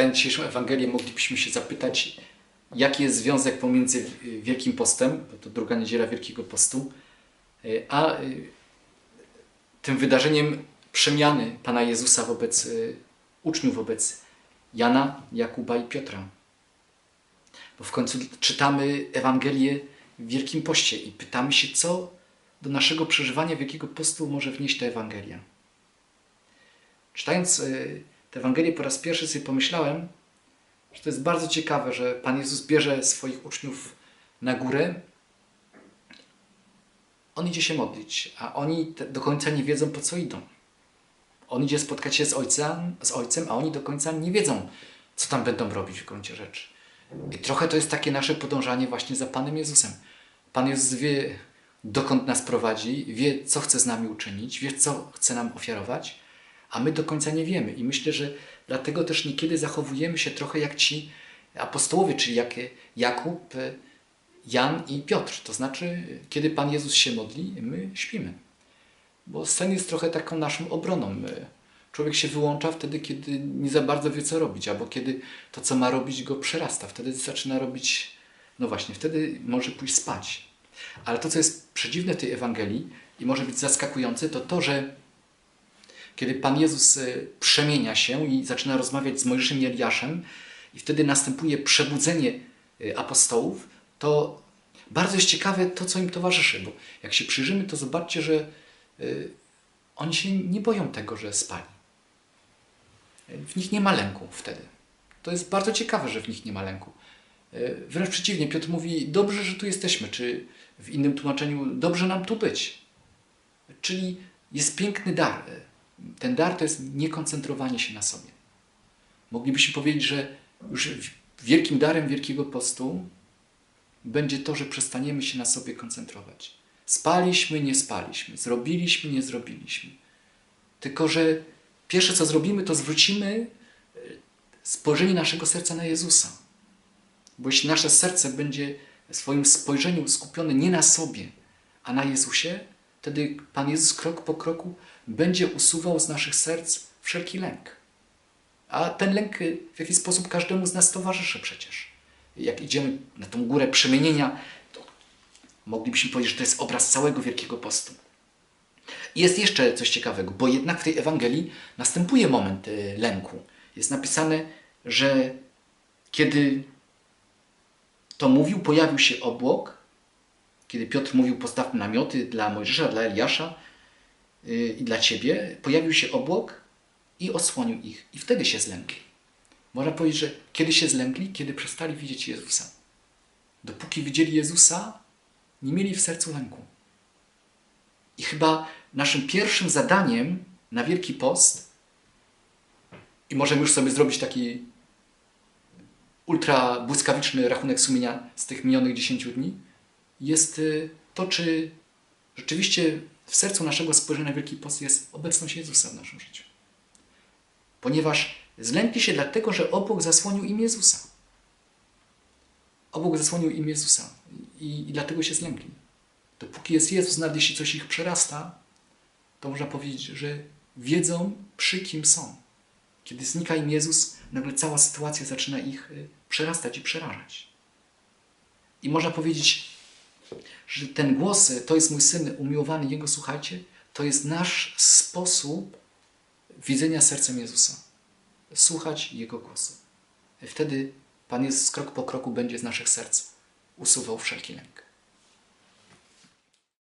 Czytając dzisiejszą Ewangelię moglibyśmy się zapytać, jaki jest związek pomiędzy Wielkim Postem, bo to druga niedziela Wielkiego Postu, a tym wydarzeniem przemiany Pana Jezusa wobec uczniów, wobec Jana, Jakuba i Piotra. Bo w końcu czytamy Ewangelię w Wielkim Poście i pytamy się, co do naszego przeżywania Wielkiego Postu może wnieść ta Ewangelia. Czytając tę Ewangelię po raz pierwszy sobie pomyślałem, że to jest bardzo ciekawe, że Pan Jezus bierze swoich uczniów na górę. On idzie się modlić, a oni do końca nie wiedzą, po co idą. On idzie spotkać się z z ojcem, a oni do końca nie wiedzą, co tam będą robić w gruncie rzeczy. I trochę to jest takie nasze podążanie właśnie za Panem Jezusem. Pan Jezus wie, dokąd nas prowadzi, wie, co chce z nami uczynić, wie, co chce nam ofiarować, a my do końca nie wiemy. I myślę, że dlatego też niekiedy zachowujemy się trochę jak ci apostołowie, czyli jak Jakub, Jan i Piotr. To znaczy, kiedy Pan Jezus się modli, my śpimy. Bo sen jest trochę taką naszą obroną. Człowiek się wyłącza wtedy, kiedy nie za bardzo wie, co robić, albo kiedy to, co ma robić, go przerasta. Wtedy zaczyna robić, no właśnie, wtedy może pójść spać. Ale to, co jest przedziwne w tej Ewangelii i może być zaskakujące, to to, że kiedy Pan Jezus przemienia się i zaczyna rozmawiać z Mojżeszem i Eliaszem i wtedy następuje przebudzenie apostołów, to bardzo jest ciekawe to, co im towarzyszy, bo jak się przyjrzymy, to zobaczcie, że oni się nie boją tego, że spali. W nich nie ma lęku wtedy. To jest bardzo ciekawe, że w nich nie ma lęku. Wręcz przeciwnie, Piotr mówi, dobrze, że tu jesteśmy, czy w innym tłumaczeniu, dobrze nam tu być. Czyli jest piękny dar. Ten dar to jest niekoncentrowanie się na sobie. Moglibyśmy powiedzieć, że już wielkim darem Wielkiego Postu będzie to, że przestaniemy się na sobie koncentrować. Spaliśmy, nie spaliśmy, zrobiliśmy, nie zrobiliśmy. Tylko, że pierwsze co zrobimy, to zwrócimy spojrzenie naszego serca na Jezusa. Bo jeśli nasze serce będzie w swoim spojrzeniu skupione nie na sobie, a na Jezusie, wtedy Pan Jezus krok po kroku będzie usuwał z naszych serc wszelki lęk. A ten lęk w jakiś sposób każdemu z nas towarzyszy przecież. Jak idziemy na tą górę przemienienia, to moglibyśmy powiedzieć, że to jest obraz całego Wielkiego Postu. I jest jeszcze coś ciekawego, bo jednak w tej Ewangelii następuje moment lęku. Jest napisane, że kiedy to mówił, pojawił się obłok. Kiedy Piotr mówił, postawmy namioty dla Mojżesza, dla Eliasza i dla ciebie, pojawił się obłok i osłonił ich. I wtedy się zlękli. Można powiedzieć, że kiedy się zlękli? Kiedy przestali widzieć Jezusa. Dopóki widzieli Jezusa, nie mieli w sercu lęku. I chyba naszym pierwszym zadaniem na Wielki Post, i możemy już sobie zrobić taki ultra błyskawiczny rachunek sumienia z tych minionych 10 dni, jest to, czy rzeczywiście w sercu naszego spojrzenia na Wielki Post jest obecność Jezusa w naszym życiu. Ponieważ zlękli się dlatego, że obok zasłonił im Jezusa. Obok zasłonił im Jezusa i, i dlatego się zlękli. Dopóki jest Jezus, nawet jeśli coś ich przerasta, to można powiedzieć, że wiedzą przy kim są. Kiedy znika im Jezus, nagle cała sytuacja zaczyna ich przerastać i przerażać. I można powiedzieć, że ten głos, to jest mój syn umiłowany, jego słuchajcie, to jest nasz sposób widzenia sercem Jezusa. Słuchać Jego głosu. Wtedy Pan Jezus krok po kroku będzie z naszych serc usuwał wszelki lęk.